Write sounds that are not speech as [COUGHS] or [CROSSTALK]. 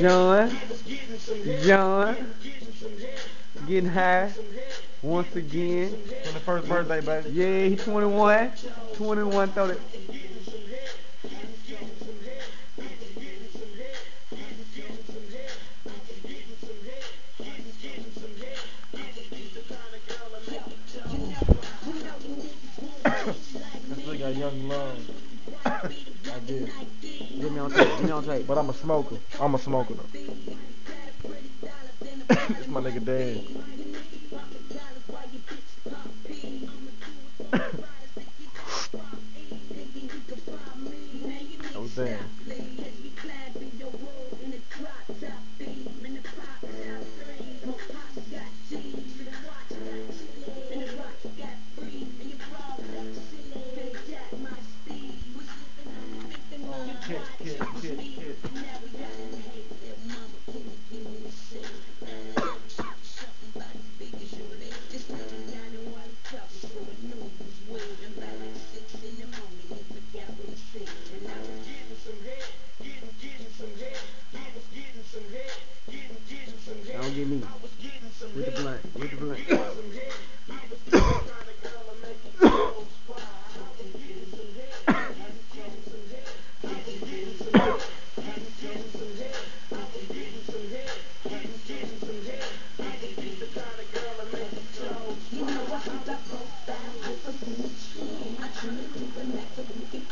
John, John, getting high once again. 21st birthday, baby. Yeah, he 21, 21, 30. I still got young love. I did. Get me on tape, get me on tape. But I'm a smoker. I'm a smoker it's [COUGHS] my nigga Dan. Kid, kid, kid, kid. Don't get me. With the blunt, with the blunt. [COUGHS] [COUGHS] [COUGHS]